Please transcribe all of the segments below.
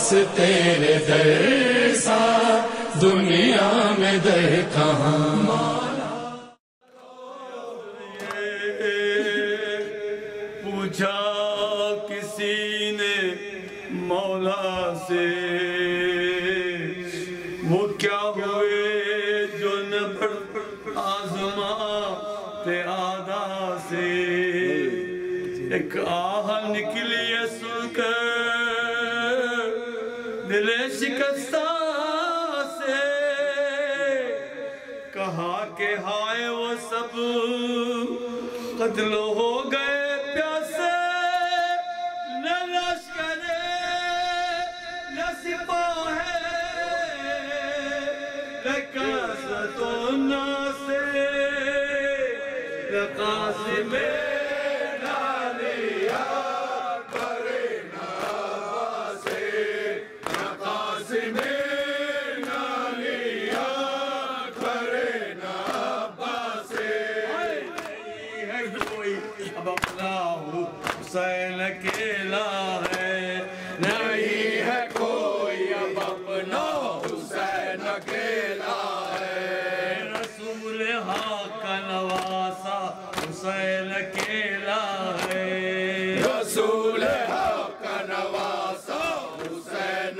بس تیرے در سا دنیا میں در کہاں؟ پوچھا کسی نے مولا سے، وہ کیا ہوئے جو نبڑ آزما تے آدھا سے؟ ایک آہ نکلی ہے سن کر دل شکستہ سے کہا کہ ہائے وہ سب قتل ہو گئے پیاسے، نہ لشکر نہ سپاہ نہ کسرت و ناسے نہ قاسم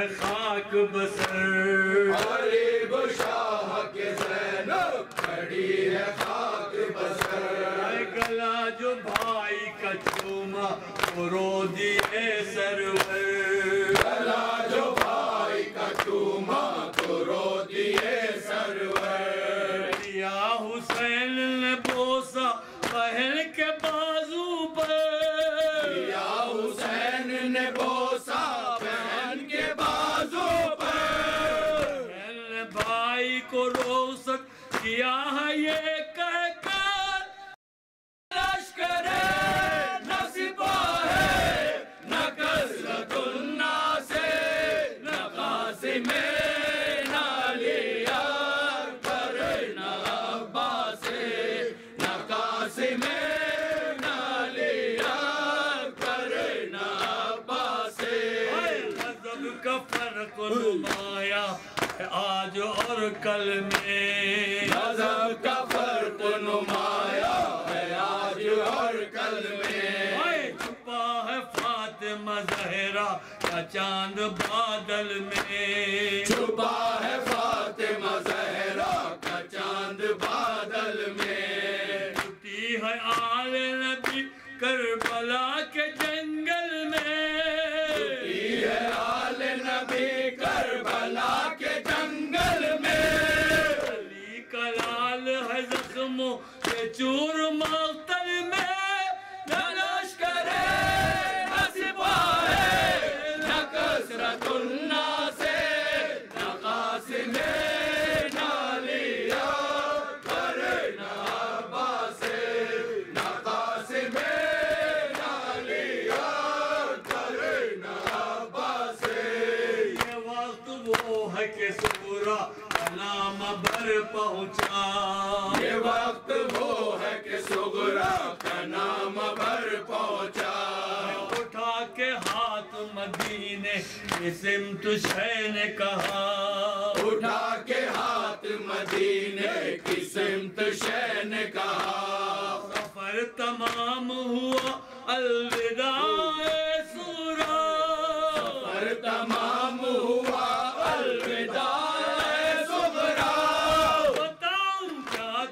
ہے خاک بسر۔ غریب شاہ کے زینب کھڑی ہے خاک بسر۔ گلا جو بھائی کا چوما رو دیے سرور۔ آج اور کل میں مذہب کا فرق نمایا ہے آج اور کل میں۔ چھپا ہے فاطمہ زہرا کا چاند بادل میں۔ چھپا ہے فاطمہ زہرا کا چاند بادل میں۔ چھٹی ہے آل نبی کربلا پہنچا۔ یہ وقت وہ ہے کہ سغرا کا نام بھر پہنچا۔ اٹھا کے ہاتھ مدینے کی سمت شہ نے کہا۔ اٹھا کے ہاتھ مدینے کی سمت شہ نے کہا۔ سفر تمام ہوا، الوداع۔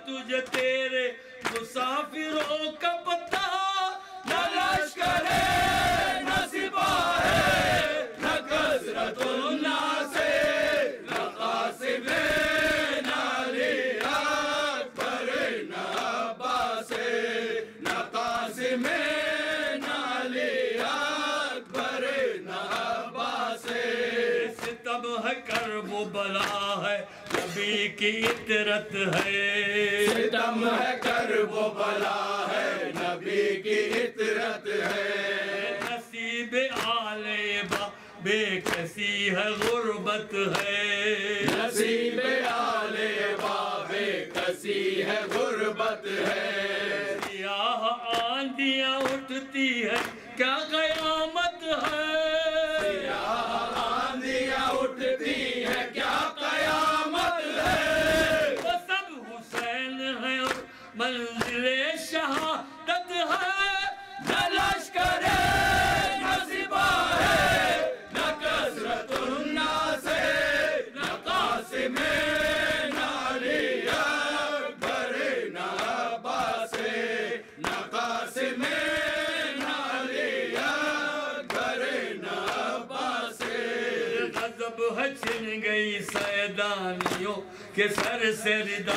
تجھے تیرے مسافروں کا پتہ نہ لشکر ہے، نہ سپاہ ہے نہ کثرت الناس ہے نہ قاسم ہے، نہ علی اکبر نہ عباس ہے، نہ قاسم ہے، نہ علی اکبر نہ عباس ہے۔ ستم ہے کرب و بلا نبی کی اطرت ہے۔ ستم ہے کرب و بلا ہے نبی کی اطرت ہے۔ نصیب آل با بے کسی ہے غربت ہے۔ نصیب آل بابے کسی ہے غربت ہے۔ سیاہ آندیاں اٹھتی ہے کیا قیامت ہے؟ غضب چھن گئی سیدانیوں کے سر سے ردا۔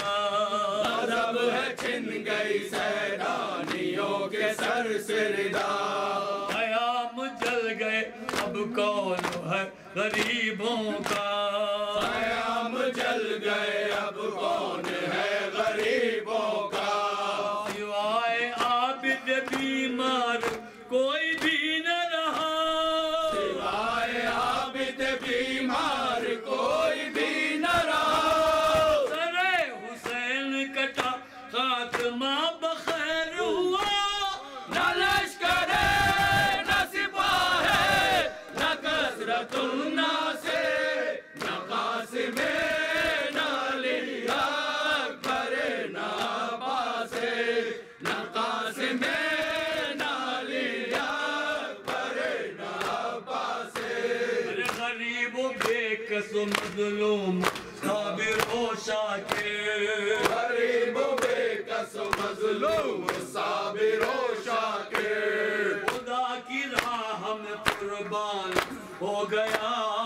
عذب ہے چھن گئی سیدانیوں کے سر سے ردا۔ قیام جل گئے اب کون ہے غریبوں کا؟ قیام جل گئے اب کون ہے غریبوں کا؟ سوائے عابد بیمار کوئی بھی نہ رہا۔ Herkes mazlum sabir o şakir. Garib bekas o mazlum sabir o şakir. Khuda ki raah ho gaya